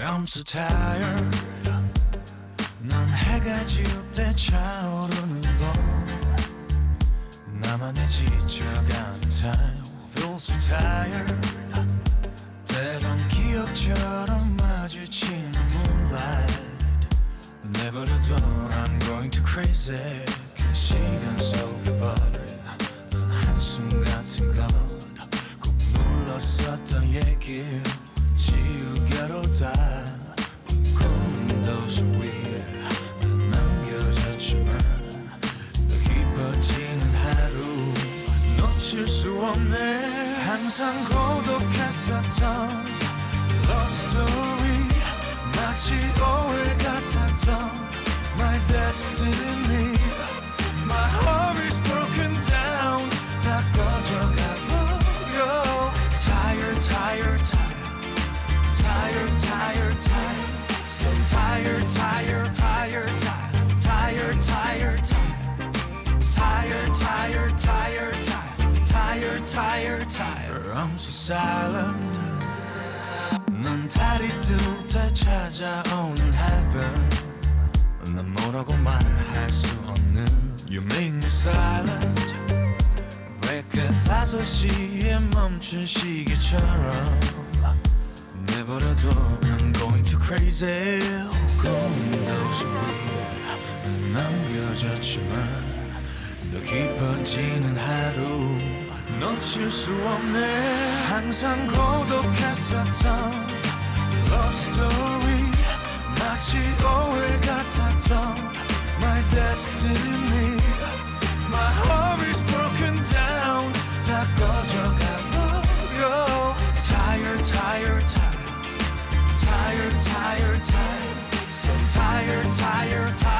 I'm so tired 넌 해가 지울 때 차오르는 봄 나만의 지쳐가는 time Feel so tired 때론 기억처럼 마주치는 moonlight 내버려둬 I'm going too crazy 그 시간 속에 버린 없네 항상 고독했었던 love story 마치 오해 같았던 my destiny my heart is broken down 다 꺼져가 버려 tired tired tired tired tired tired so tired tired tired Tired tired I'm so silent 넌 달이 뜰때 찾아오는 heaven 난 뭐라고 말할 수 없는 You make me silent 왜그 다섯 시에 멈춘 시계처럼 내버려둬 I'm going too crazy 꿈 도시 위에 난 남겨졌지만 더 깊어지는 하루 놓칠 수 없네 항상 고독했었던 love story 마치 오해 같았던 my destiny my heart is broken down 다 꺼져가 버려 tired tired tired tired tired tired so tired tired tired